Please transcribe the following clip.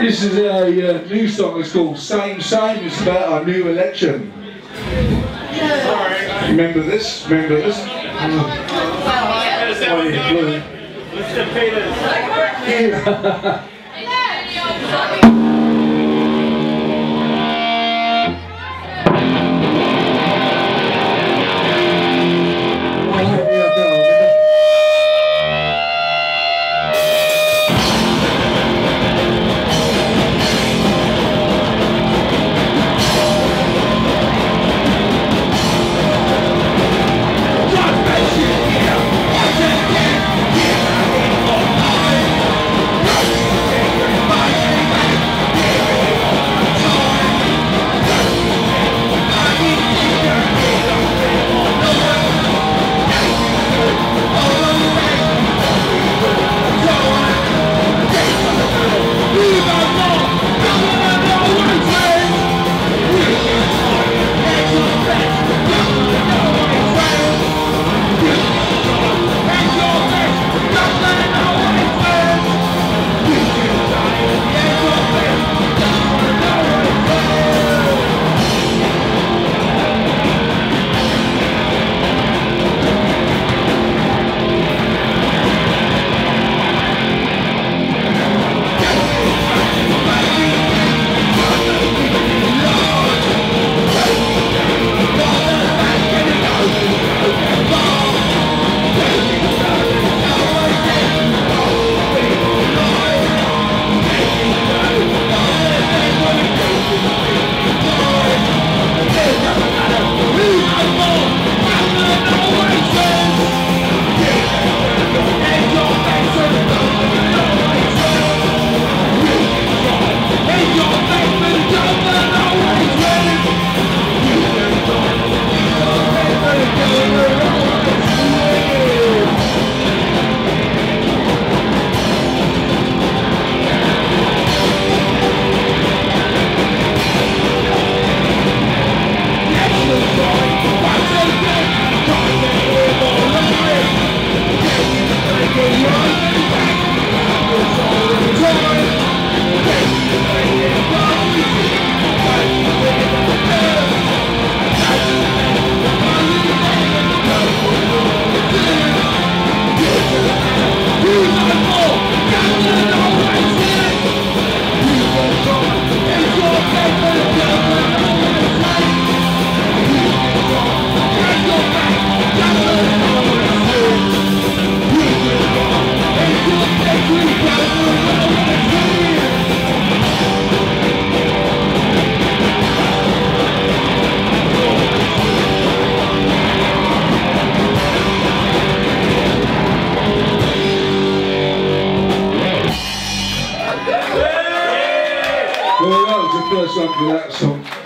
This is a uh, new song. It's called Same Same. It's about our new election. Remember this? Remember this? Oh, yeah, blue. Well, that was the first one for that song.